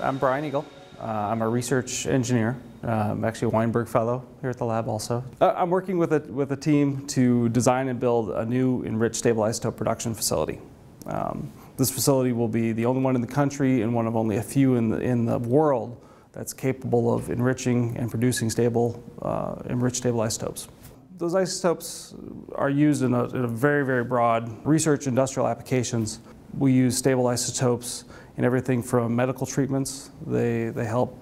I'm Brian Egle. Uh, I'm a research engineer. Uh, I'm actually a Weinberg Fellow here at the lab also. Uh, I'm working with a, with a team to design and build a new enriched stable isotope production facility. Um, this facility will be the only one in the country and one of only a few in the, in the world that's capable of enriching and producing stable, uh, enriched stable isotopes. Those isotopes are used in a, in a very, very broad research industrial applications. We use stable isotopes in everything from medical treatments. They, they help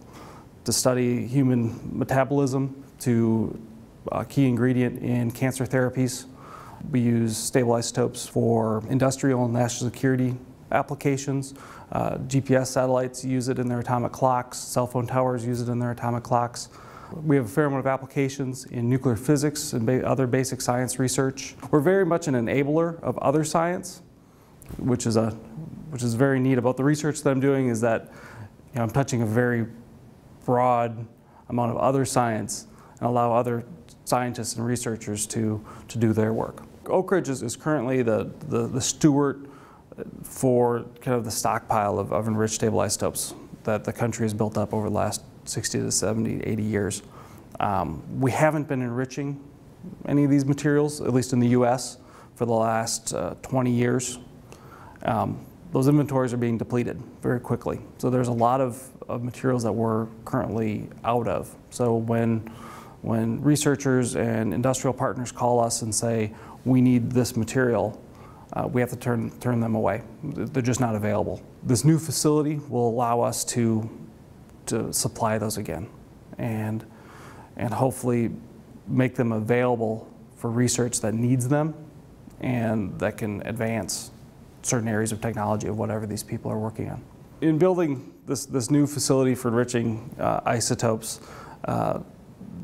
to study human metabolism to a key ingredient in cancer therapies. We use stable isotopes for industrial and national security applications. Uh, GPS satellites use it in their atomic clocks. Cell phone towers use it in their atomic clocks. We have a fair amount of applications in nuclear physics and ba other basic science research. We're very much an enabler of other science, which is, a, which is very neat about the research that I'm doing is that you know, I'm touching a very broad amount of other science and allow other scientists and researchers to, to do their work. Oak Ridge is, is currently the, the, the, steward for kind of the stockpile of, of enriched stable isotopes that the country has built up over the last 60 to 70, 80 years. Um, we haven't been enriching any of these materials, at least in the US, for the last uh, 20 years. Um, those inventories are being depleted very quickly. So there's a lot of, of materials that we're currently out of. So when, when researchers and industrial partners call us and say, we need this material, uh, we have to turn, turn them away. They're just not available. This new facility will allow us to, to supply those again and, and hopefully make them available for research that needs them and that can advance certain areas of technology of whatever these people are working on. In building this, this new facility for enriching uh, isotopes, uh,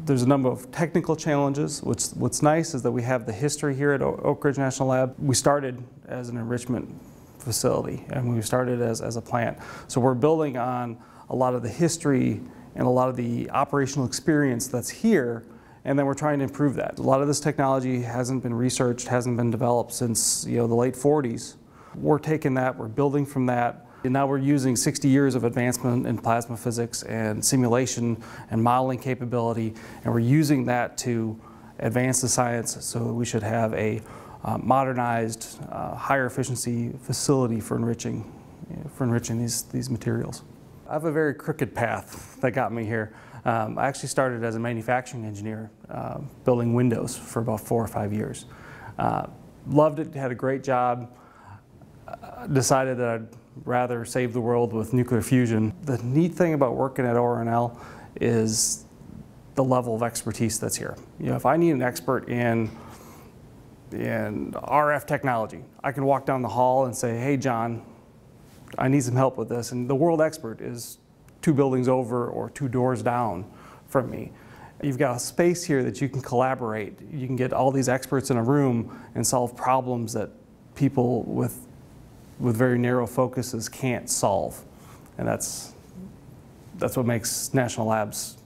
there's a number of technical challenges. What's, what's nice is that we have the history here at Oak Ridge National Lab. We started as an enrichment facility and we started as, as a plant. So we're building on a lot of the history and a lot of the operational experience that's here and then we're trying to improve that. A lot of this technology hasn't been researched, hasn't been developed since you know the late 40s. We're taking that, we're building from that, and now we're using 60 years of advancement in plasma physics and simulation and modeling capability, and we're using that to advance the science so we should have a uh, modernized, uh, higher efficiency facility for enriching, you know, for enriching these, these materials. I have a very crooked path that got me here. Um, I actually started as a manufacturing engineer, uh, building windows for about four or five years. Uh, loved it, had a great job, decided that I'd rather save the world with nuclear fusion. The neat thing about working at ORNL is the level of expertise that's here. You know, if I need an expert in in RF technology, I can walk down the hall and say, "Hey, John, I need some help with this," and the world expert is two buildings over or two doors down from me. You've got a space here that you can collaborate. You can get all these experts in a room and solve problems that people with with very narrow focuses can't solve. And that's, that's what makes national labs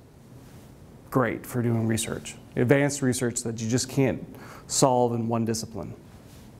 great for doing research. Advanced research that you just can't solve in one discipline.